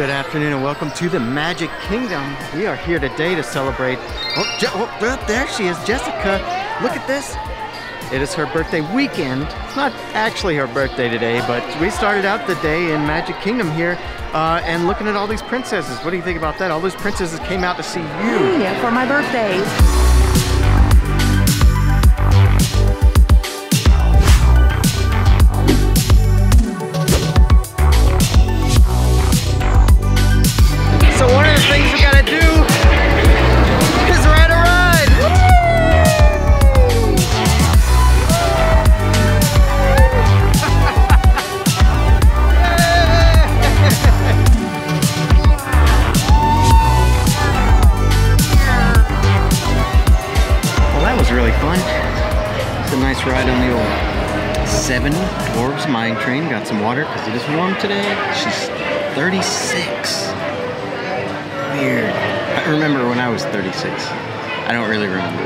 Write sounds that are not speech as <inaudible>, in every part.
Good afternoon and welcome to the Magic Kingdom. We are here today to celebrate. Oh, Je oh, there- there she is, Jessica. Look at this. It is her birthday weekend. It's not actually her birthday today, but we started out the day in Magic Kingdom here uh, and looking at all these princesses. What do you think about that? All those princesses came out to see you. Yeah, for my birthday. It's ride on the old Seven Dwarves Mine Train. Got some water because it is warm today. She's 36. Weird. I remember when I was 36. I don't really remember.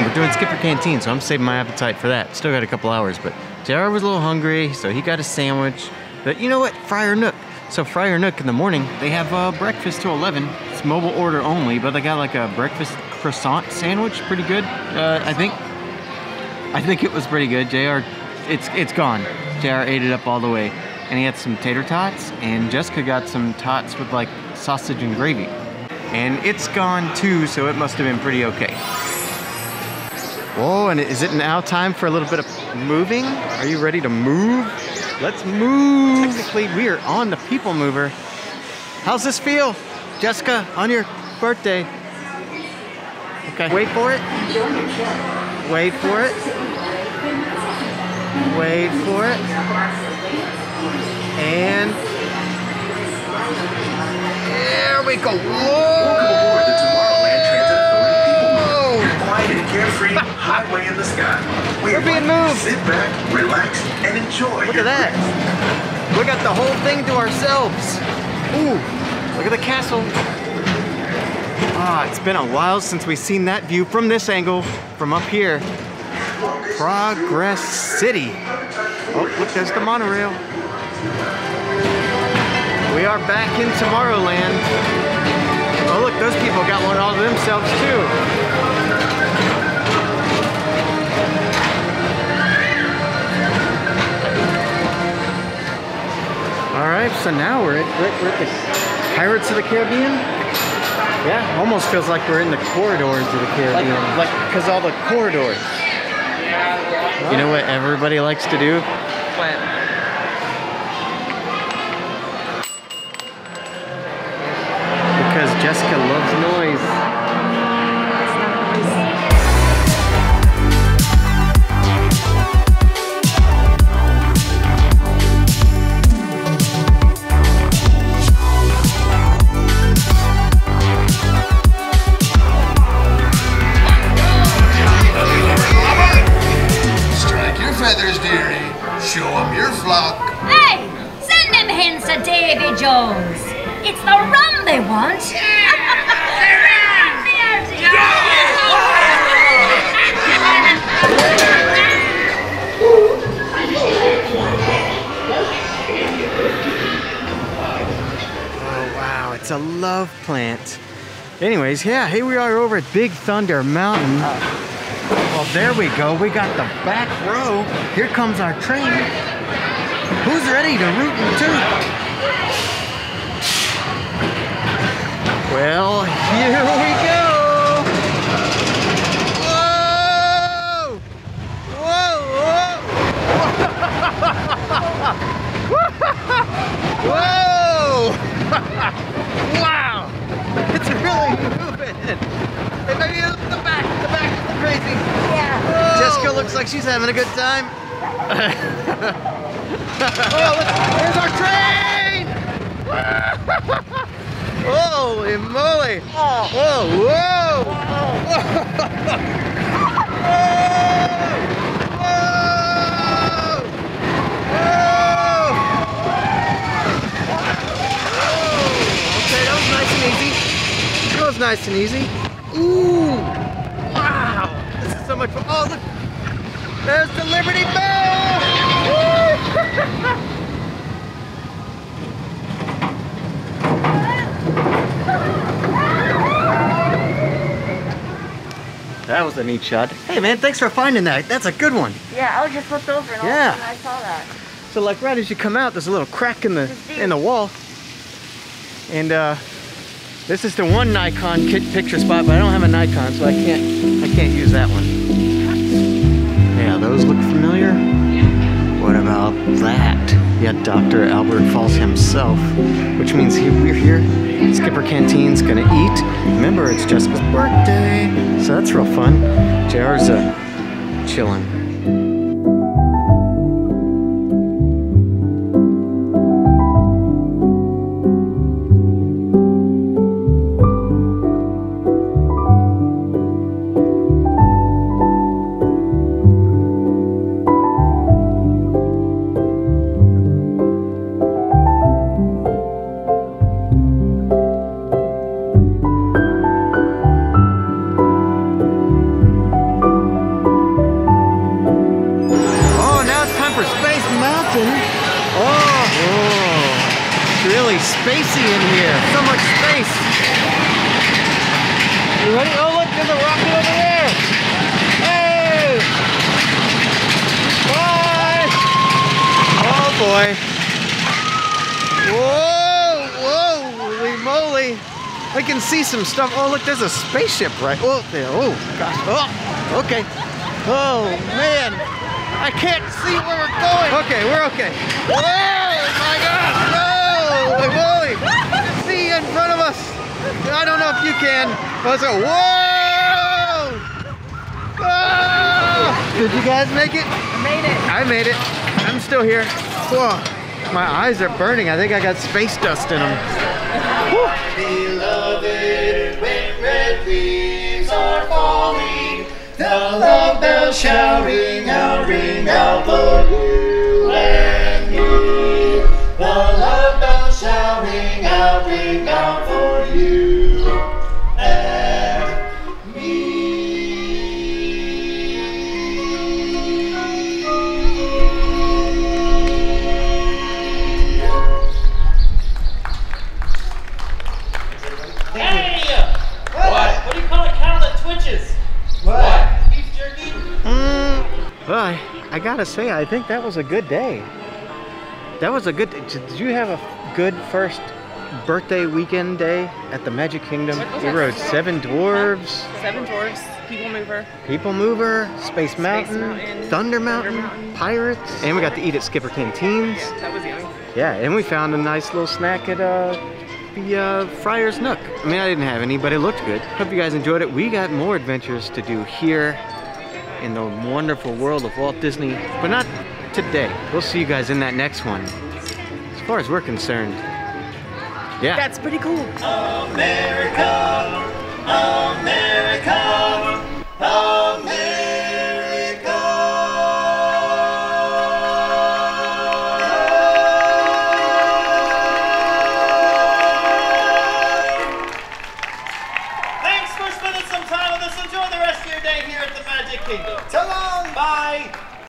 We're doing Skipper Canteen, so I'm saving my appetite for that. Still got a couple hours, but JR was a little hungry, so he got a sandwich. But you know what? Friar Nook. So Friar Nook in the morning, they have uh, breakfast till 11. It's mobile order only, but they got like a breakfast croissant sandwich. Pretty good, uh, I think. I think it was pretty good. JR, it's it's gone. JR ate it up all the way. And he had some tater tots, and Jessica got some tots with like sausage and gravy. And it's gone too, so it must have been pretty okay. Whoa, and is it now time for a little bit of moving? Are you ready to move? Let's move. Technically, we are on the People Mover. How's this feel, Jessica, on your birthday? Okay. Wait for it. Wait for it. Wait for it. And there we go. Welcome aboard the Tomorrowland Transit Authority People. Whoa! Quiet and carefree, highway in the sky. We We're being invite you to moved. Sit back, relax, and enjoy. Look at that. We got the whole thing to ourselves. Ooh, look at the castle. Ah, it's been a while since we've seen that view from this angle, from up here. Progress City. Oh, look, there's the monorail. We are back in Tomorrowland. Oh, look, those people got one all to themselves, too. All right, so now we're at, we're, at the Pirates of the Caribbean. Yeah, almost feels like we're in the corridors of the Caribbean. Like, because all the corridors. You know what everybody likes to do? Because Jessica to Davy Jones. It's the rum they want. <laughs> Oh wow, it's a love plant. Anyways, yeah, here we are over at Big Thunder Mountain. Well, there we go. We got the back row. Here comes our train. Who's ready to root and toot? Well, here we go. Whoa! Whoa! <laughs> Whoa! <laughs> wow! It's really moving. Hey, maybe look the back. The back is crazy. Yeah. Jessica looks like she's having a good time. <laughs> oh, look, there's our train! Holy moly! Oh. Oh, whoa! Whoa! Whoa! Whoa! Okay, that was nice and easy. That was nice and easy. Ooh! Wow! This is so much fun. Oh, look! There's the Liberty Bell! Was a neat shot. Hey man, thanks for finding that. That's a good one. Yeah, I was just flipped over and all Yeah. of a sudden I saw that. So like right as you come out, there's a little crack in the in the wall. And uh, this is the one Nikon picture spot, but I don't have a Nikon, so I can't I can't use that one. Yeah, Dr. Albert Falls himself, which means he, we're here. Skipper Canteen's gonna eat. Remember, it's Jessica's birthday, so that's real fun. JR's uh, chilling. Really spacey in here. So much space. You ready? Oh, look, there's a rocket over there. Hey! Bye! Oh boy. Whoa, whoa, holy moly. I can see some stuff. Oh, look, there's a spaceship right. Oh, there. Oh, gosh. Oh, okay. Oh, man. I can't see where we're going. Okay, we're okay. Whoa, my God. No, holy moly. I can see in front of us. I don't know if you can. Let's go. Whoa! Ah! Did you guys make it? I made it. I made it. I'm still here. Whoa. My eyes are burning. I think I got space dust in them. Beloved, when red leaves are falling, the love bells shall ring out, ring out for I, gotta say, I think that was a good day. That was a good. Did you have a good first birthday weekend day at the Magic Kingdom? We rode Seven Dwarves, Seven dwarfs, people mover. People Mover, Space Mountain, Mountain, Thunder Mountain, Thunder Mountain. Pirates, and we got to eat at Skipper Canteen's. Yeah, that was yummy. Yeah, and we found a nice little snack at uh, the uh, Friar's Nook. I mean, I didn't have any, but it looked good. Hope you guys enjoyed it. We got more adventures to do here in the wonderful world of Walt Disney, but not today. We'll see you guys in that next one. As far as we're concerned, yeah. That's pretty cool. America, America, America.